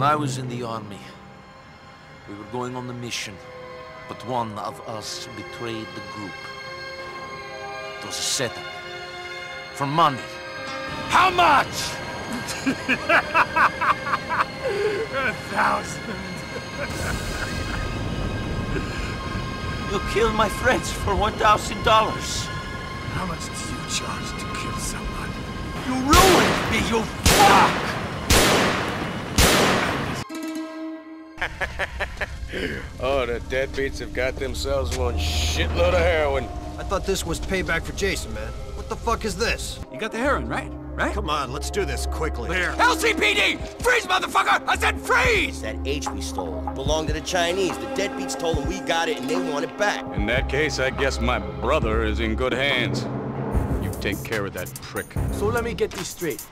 When I was in the army, we were going on the mission, but one of us betrayed the group. It was a setup. For money. How much? a thousand. You killed my friends for $1,000. How much do you charge to kill someone? You ruined me, you oh, the deadbeats have got themselves one shitload of heroin. I thought this was payback for Jason, man. What the fuck is this? You got the heroin, right? Right? Come on, let's do this quickly. There. LCPD! Freeze, motherfucker! I said freeze! That H we stole belonged to the Chinese. The deadbeats told them we got it and they want it back. In that case, I guess my brother is in good hands. You take care of that prick. So let me get this straight.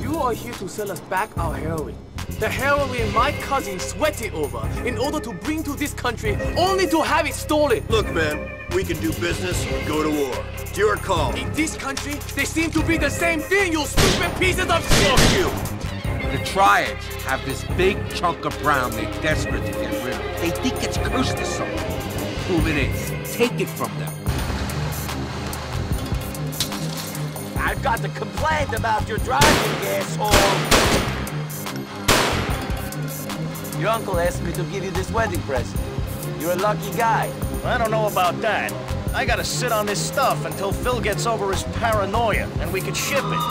You are here to sell us back our heroin. The heroin my cousin sweated over in order to bring to this country only to have it stolen. Look, man, we can do business or go to war. It's your call. In this country, they seem to be the same thing, you stupid pieces of shit! Fuck you! The Triads have this big chunk of brown they're desperate to get rid of. They think it's cursed to someone. Prove it is. Take it from them. I've got to complain about your driving, asshole. Your uncle asked me to give you this wedding present. You're a lucky guy. I don't know about that. I gotta sit on this stuff until Phil gets over his paranoia, and we can ship it.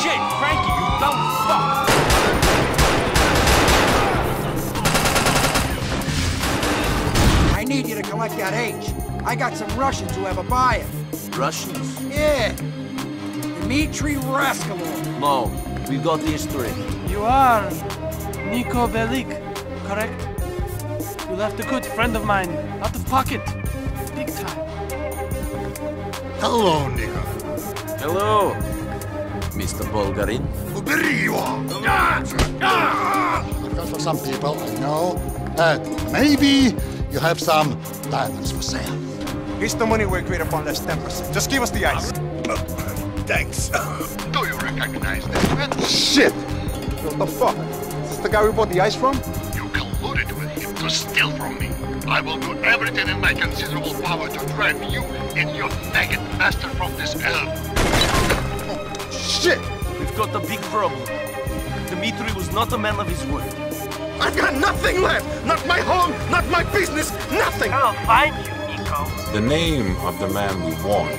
Shit, Frankie, you dumb fuck! I need you to collect that H. I got some Russians who have a buyer. Russians? Yeah. Dimitri Rascalov. No, we've got these three. You are Niko Bellic, correct? You left a good friend of mine out of pocket. Big time. Hello, Niko. Hello, Mr. Bulgarin. Because for some people, I know that maybe you have some diamonds for sale. Here's the money we agreed upon less 10%. Just give us the ice. Uh, thanks. Do you recognize this man? Shit! What the fuck? Is this the guy we bought the ice from? You colluded with him to steal from me. I will do everything in my considerable power to drive you and your faggot master from this earth. Shit! We've got a big problem. Dimitri was not a man of his word. I've got nothing left! Not my home, not my business, nothing! I'll find you, Niko. The name of the man we want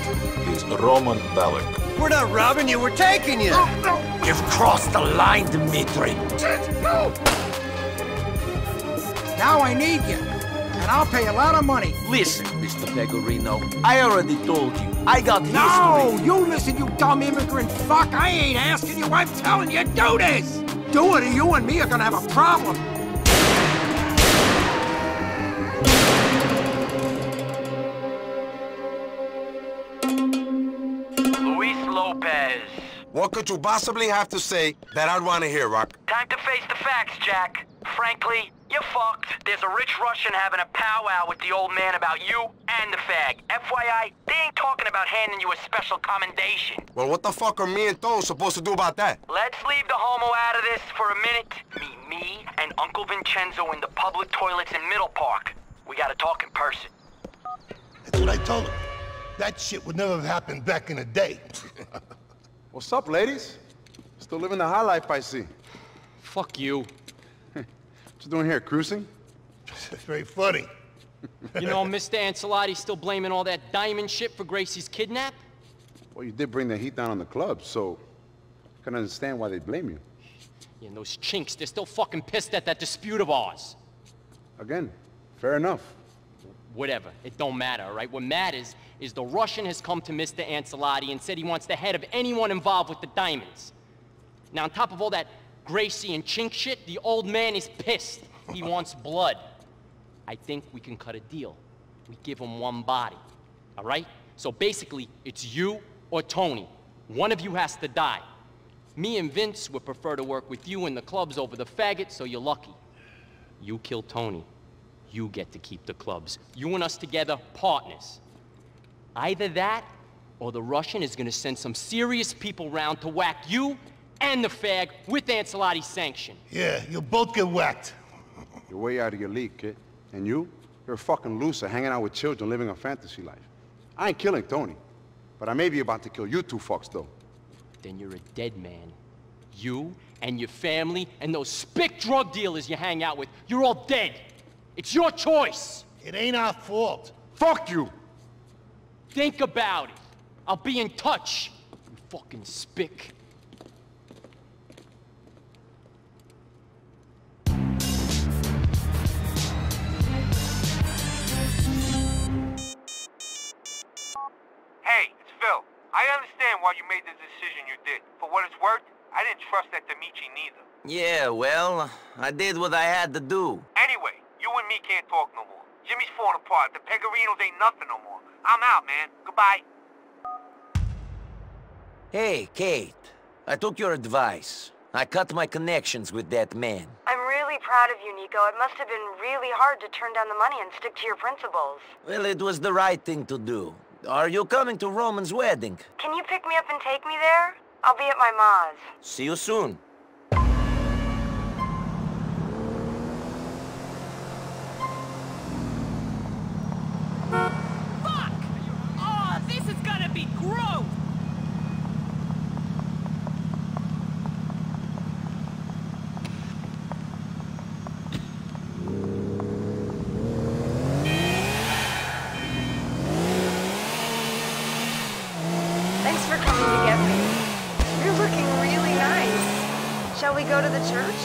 is Roman Bellic. We're not robbing you, we're taking you! No, no. You've crossed the line, Dimitri. No! Now I need you. And I'll pay a lot of money. Listen, Mr. Pegorino, I already told you. I got No! history. You listen, you dumb immigrant fuck! I ain't asking you, I'm telling you, do this! Do it or you and me are gonna have a problem. What could you possibly have to say that I'd want to hear, Rock? Time to face the facts, Jack. Frankly, you're fucked. There's a rich Russian having a powwow with the old man about you and the fag. FYI, they ain't talking about handing you a special commendation. Well, what the fuck are me and Thone supposed to do about that? Let's leave the homo out of this for a minute. Meet me and Uncle Vincenzo in the public toilets in Middle Park. We gotta talk in person. That's what I told him. That shit would never have happened back in the day. What's up, ladies? Still living the high life, I see. Fuck you. What you doing here, cruising? It's very funny. You know, Mr. Ancelotti's still blaming all that diamond shit for Gracie's kidnap? Well, you did bring the heat down on the club, so I can understand why they blame you. Yeah, and those chinks, they're still fucking pissed at that dispute of ours. Again, fair enough. Whatever, it don't matter, all right? What matters is the Russian has come to Mr. Ancelotti and said he wants the head of anyone involved with the diamonds. Now, on top of all that Gracie and chink shit, the old man is pissed. He wants blood. I think we can cut a deal. We give him one body, all right? So basically, it's you or Tony. One of you has to die. Me and Vince would prefer to work with you in the clubs over the faggot, so you're lucky. You kill Tony. You get to keep the clubs. You and us together, partners. Either that, or the Russian is gonna send some serious people round to whack you and the fag with Ancelotti's sanction. Yeah, you'll both get whacked. You're way out of your league, kid. And you? You're a fucking loser hanging out with children living a fantasy life. I ain't killing Tony. But I may be about to kill you two fucks, though. Then you're a dead man. You and your family and those spick drug dealers you hang out with, you're all dead. It's your choice. It ain't our fault. Fuck you! Think about it. I'll be in touch. You fucking spick. Hey, it's Phil. I understand why you made the decision you did. For what it's worth, I didn't trust that Dimitri neither. Yeah, well, I did what I had to do. Anyway, you and me can't talk no more. Jimmy's falling apart. The Pegorinos ain't nothing no more. I'm out, man. Goodbye. Hey, Kate. I took your advice. I cut my connections with that man. I'm really proud of you, Niko. It must have been really hard to turn down the money and stick to your principles. Well, it was the right thing to do. Are you coming to Roman's wedding? Can you pick me up and take me there? I'll be at my ma's. See you soon. Fuck! Oh, this is gonna be gross! Thanks for coming to get me. You're looking really nice. Shall we go to the church?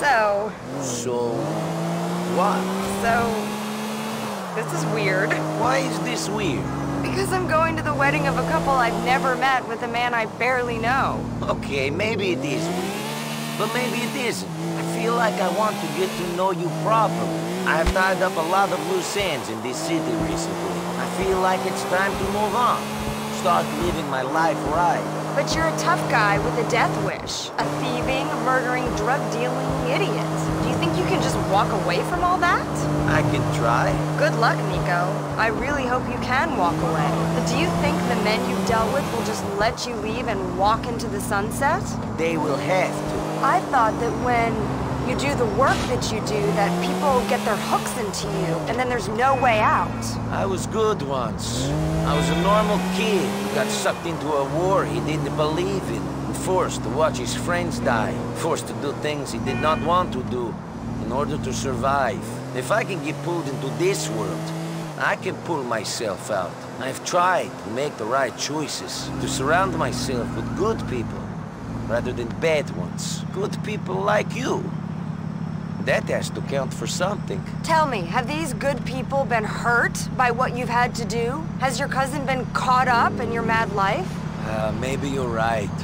So, So... what? so... This is weird. Why is this weird? Because I'm going to the wedding of a couple I've never met with a man I barely know. Okay, maybe it is weird. But maybe it isn't. I feel like I want to get to know you properly. I've tied up a lot of loose ends in this city recently. I feel like it's time to move on. Start living my life right. But you're a tough guy with a death wish. A thieving, murdering, drug-dealing idiot. Do you think you can just walk away from all that? I can try. Good luck, Niko. I really hope you can walk away. But do you think the men you've dealt with will just let you leave and walk into the sunset? They will have to. I thought that when you do the work that you do, that people get their hooks into you, and then there's no way out. I was good once. I was a normal kid who got sucked into a war he didn't believe in, and forced to watch his friends die, forced to do things he did not want to do in order to survive. If I can get pulled into this world, I can pull myself out. I've tried to make the right choices, to surround myself with good people, rather than bad ones. Good people like you. That has to count for something. Tell me, have these good people been hurt by what you've had to do? Has your cousin been caught up in your mad life? Uh, maybe you're right.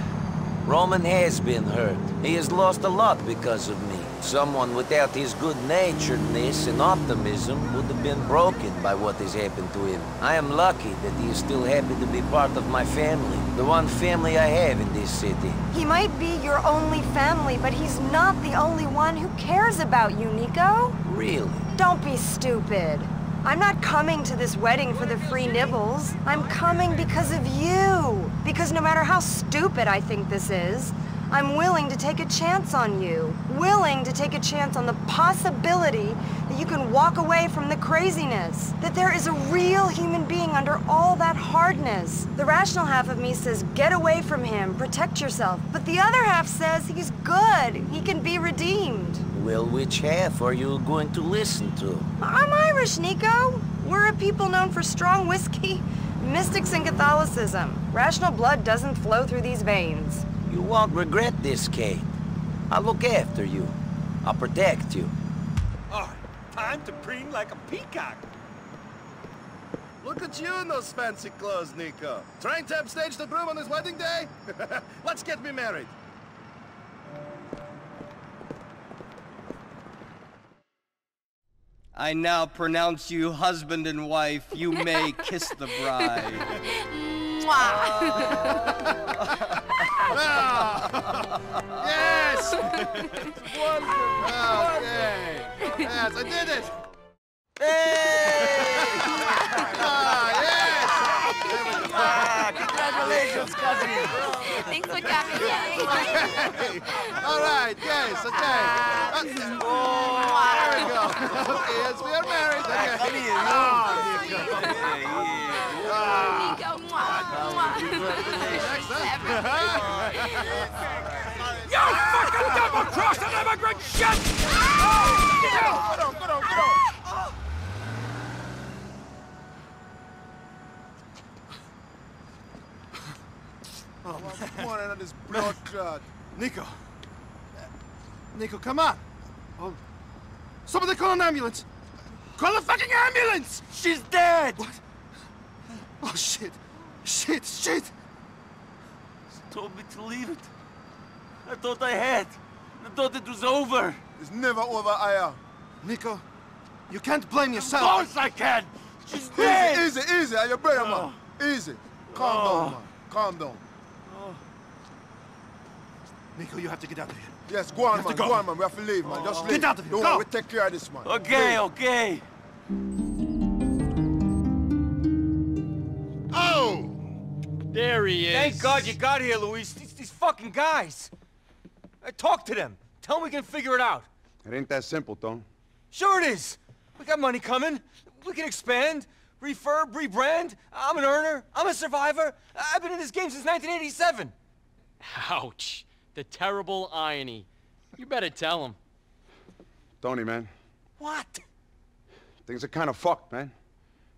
Roman has been hurt. He has lost a lot because of me. Someone without his good-naturedness and optimism would have been broken by what has happened to him. I am lucky that he is still happy to be part of my family. The one family I have in this city. He might be your only family, but he's not the only one who cares about you, Niko. Really? Don't be stupid. I'm not coming to this wedding for the free nibbles. I'm coming because of you. Because no matter how stupid I think this is, I'm willing to take a chance on you. Willing to take a chance on the possibility that you can walk away from the craziness. That there is a real human being under all that hardness. The rational half of me says, get away from him, protect yourself. But the other half says, he's good. He can be redeemed. Well, which half are you going to listen to? I'm Irish, Niko. We're a people known for strong whiskey, mystics, and Catholicism. Rational blood doesn't flow through these veins. You won't regret this, Kate. I'll look after you. I'll protect you. Oh, time to preen like a peacock. Look at you in those fancy clothes, Niko. Trying to upstage the groom on his wedding day? Let's get me married. I now pronounce you husband and wife. You may kiss the bride. Oh. yes! Wonderful! Okay. Yes, I did it! Hey! Ah, yes! Ah, congratulations! Niko's cousin. Thanks for coming. Yay. All right, yes, okay. Uh, there we go. Okay, yes, we are married. Okay. Come here. Oh, Niko. Niko, mwah, mwah. You fucking double-crossing immigrant shit! Get on, get on, get on. Oh, come on, out of this blood clot. Niko. Niko, come on. Oh. Somebody call an ambulance. Call a fucking ambulance! She's dead! What? Oh, shit. Shit, shit! She told me to leave it. I thought I had. I thought it was over. It's never over, Aya. Niko, you can't blame yourself. Of course I can. She's dead. Easy, easy, easy. Are you better, man? Oh. Easy. Calm Oh. down, man. Calm down. Niko, you have to get out of here. Yes, go on, man. go. Go. on, man. We have to leave, man. Just oh. Get leave. out of here. Don't Go. worry, we take care of this, man. Okay, Leave. okay. Oh! There he is. Thank God you got here, Luis. These, these fucking guys. I talk to them. Tell them we can figure it out. It ain't that simple, Don. Sure it is. We got money coming. We can expand, refurb, rebrand. I'm an earner. I'm a survivor. I've been in this game since 1987. Ouch. The terrible irony. You better tell him. Tony, man. What? Things are kind of fucked, man.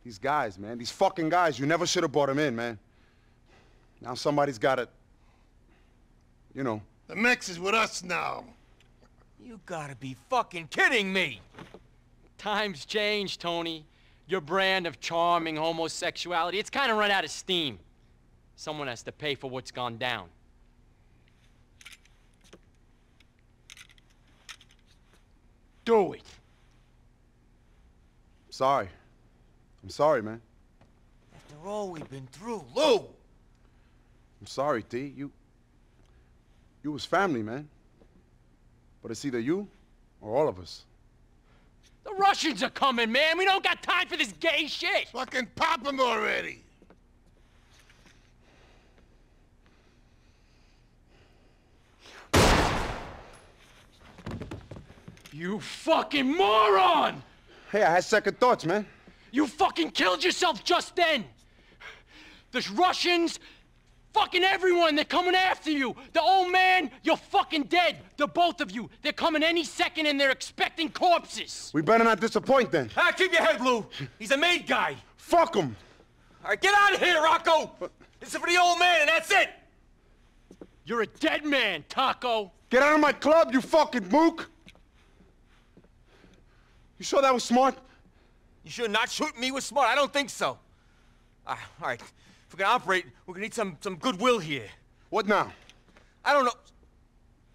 These guys, man. These fucking guys. You never should have brought them in, man. Now somebody's got it. You know. The Mex is with us now. You gotta be fucking kidding me. Times change, Tony. Your brand of charming homosexuality, it's kind of run out of steam. Someone has to pay for what's gone down. Do it. Sorry. I'm sorry, man. After all we've been through, Lou! I'm sorry, T. You... You was family, man. But it's either you or all of us. The Russians are coming, man. We don't got time for this gay shit. Fucking pop them already. You fucking moron! Hey, I had second thoughts, man. You fucking killed yourself just then! There's Russians, fucking everyone, they're coming after you! The old man, you're fucking dead! The both of you, they're coming any second and they're expecting corpses! We better not disappoint then. Ah, keep your head, Lou. He's a made guy. Fuck him! All right, get out of here, Rocco. This is for the old man, and that's it. You're a dead man, Taco! Get out of my club, you fucking mook! You sure that was smart? You sure not shooting me was smart? I don't think so. Ah, all right, if we're gonna operate, we're gonna need some, some goodwill here. What now? I don't know.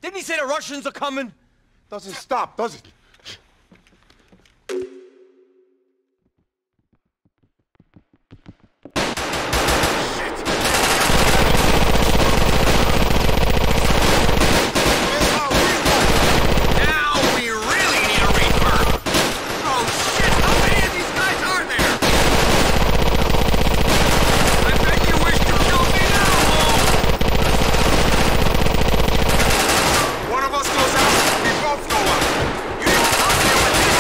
Didn't he say the Russians are coming? Doesn't stop, does it? Now we really need a refurb. Oh shit, how many of these guys are there? I bet you wish to kill me now, One of us goes out, we both go out. You don't want to with this.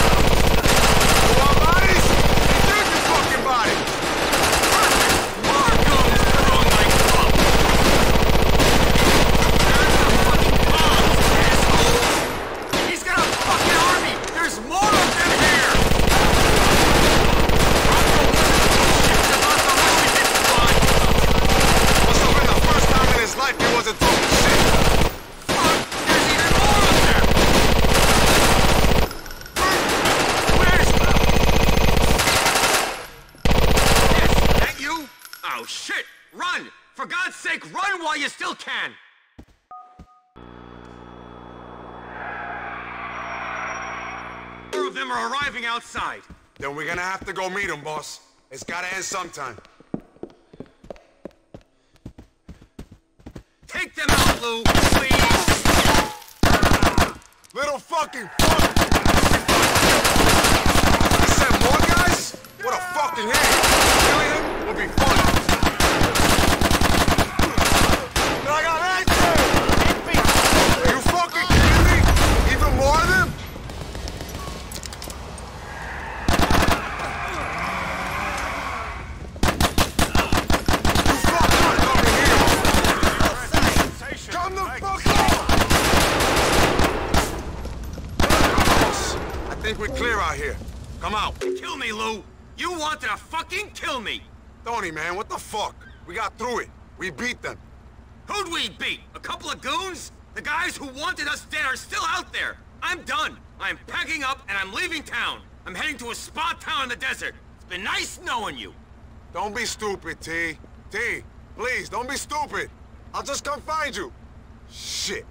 You want bodies? Here's your fucking body. More goons throwing my club. There's the fucking bombs, assholes. He's got a fucking army. There's more of them here. Must have been the first time in his life he wasn't talking shit. There's even more of them. Where's Yes, that you? Oh shit! Run! For God's sake, run while you still can! More of them are arriving outside. Then we're gonna have to go meet them, boss. It's gotta end sometime. Take them out, Lou, please! Little fucking fuck! I said more in here. Killing him will be fun. I got answers! Are you fucking kidding me? Even more of them? Come the fuck I think we're clear out here. Come out. Kill me, Lou! You wanted to fucking kill me! Tony, man, what the fuck? We got through it. We beat them. Who'd we beat? A couple of goons? The guys who wanted us dead are still out there! I'm done! I'm packing up and I'm leaving town! I'm heading to a spa town in the desert! It's been nice knowing you! Don't be stupid, T. T, please, don't be stupid. I'll just come find you. Shit.